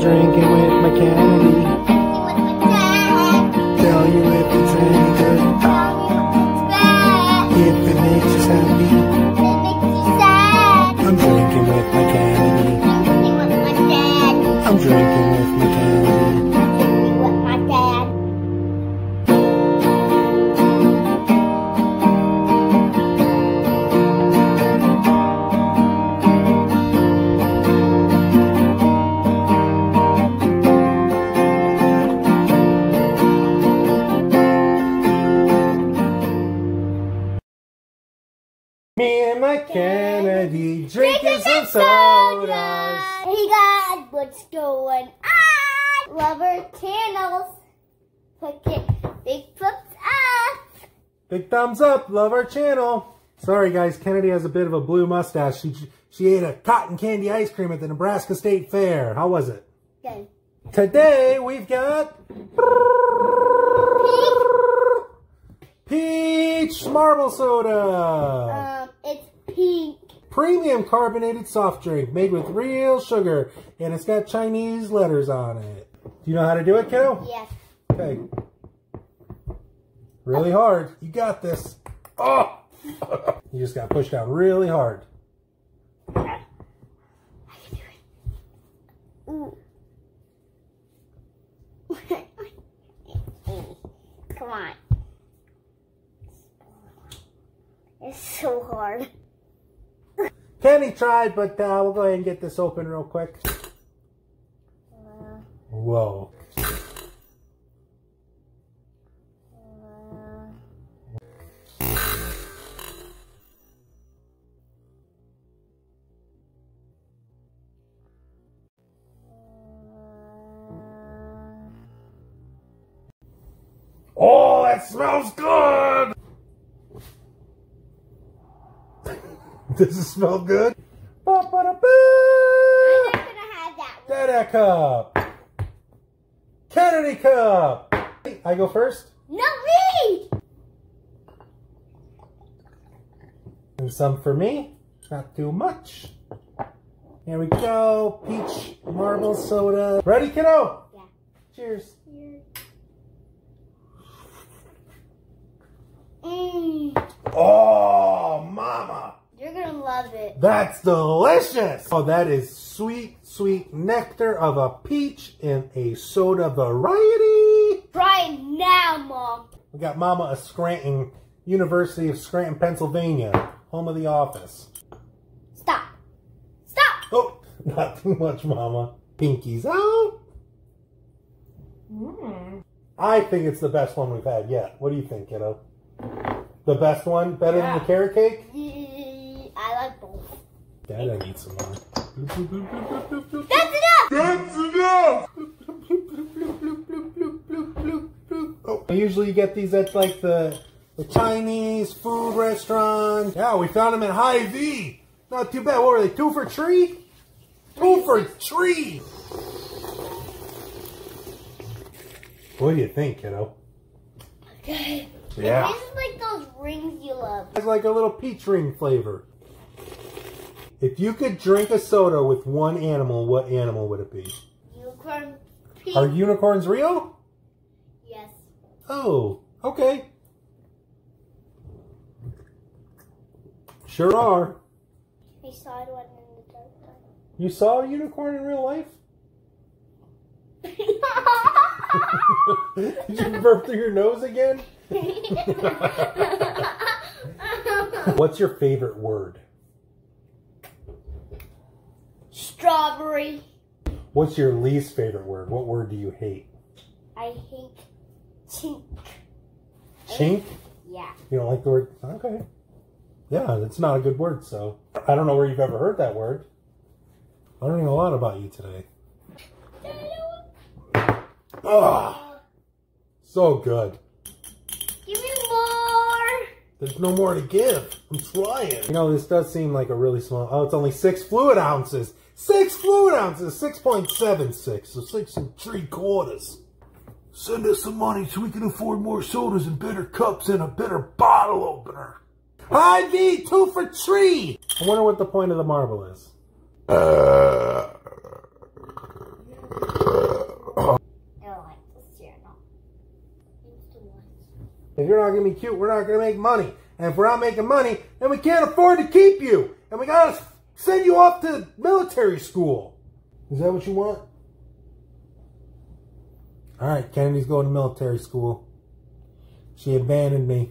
drinking with my Kennedy. Kennedy drinking some sodas. Hey guys, what's going on? Channels. Click it. Big flips up. Big thumbs up. Love our channel. Sorry, guys. Kennedy has a bit of a blue mustache. She she ate a cotton candy ice cream at the Nebraska State Fair. How was it? Good. Today we've got peach marble soda. It's pink. Premium carbonated soft drink made with real sugar, and it's got Chinese letters on it. Do you know how to do it, kiddo? Yes. Okay. Really hard. You got this. Oh! you just got pushed down really hard. Ooh. Come on. It's so hard. Kenny tried, but uh, we'll go ahead and get this open real quick. Whoa. Oh, that smells good! Does it smell good? Ba-ba-da-boo! I'm not gonna have that one. Dada cup. Kennedy cup. I go first. No, me! And some for me. Not too much. Here we go. Peach marble soda. Ready, kiddo? Yeah. Cheers. Mmm. Oh, mama. You're gonna love it. That's delicious. Oh, that is sweet, sweet nectar of a peach in a soda variety. Try it now, Mom. We got Mama of Scranton, University of Scranton, Pennsylvania, home of the office. Stop. Stop! Oh, not too much, Mama. Pinkies out. Mm. I think it's the best one we've had yet. What do you think, kiddo? The best one? Better than the carrot cake? I like both. I need some more. That's enough! That's enough! Oh, usually you get these at like the, the Chinese food restaurant. Yeah, we found them at Hy-Vee. Not too bad. What were they? Two for tree? Two for tree. What do you think, kiddo? Okay. Yeah. This is like those rings you love. It's like a little peach ring flavor. If you could drink a soda with one animal, what animal would it be? Unicorn pink. Are unicorns real? yes. Oh, okay. Sure are. I saw one in the dark. You saw a unicorn in real life? Did you burp through your nose again? What's your favorite word? Strawberry. What's your least favorite word? What word do you hate? I hate chink. Chink? Yeah. You don't like the word? Okay. Yeah, it's not a good word, so. I don't know where you've ever heard that word. Learning a lot about you today. Oh, so good. Give me more. There's no more to give. I'm trying. You know, this does seem like a really small. Oh, it's only six fluid ounces. Six fluid ounces, 6.76, so six and three quarters. Send us some money so we can afford more sodas and better cups and a better bottle opener. Hy-Vee, two for three. I wonder what the point of the marble is. Uh... If you're not going to be cute, we're not going to make money. And if we're not making money, then we can't afford to keep you. And we got to send you off to military school. Is that what you want? All right, Kennedy's going to military school. She abandoned me.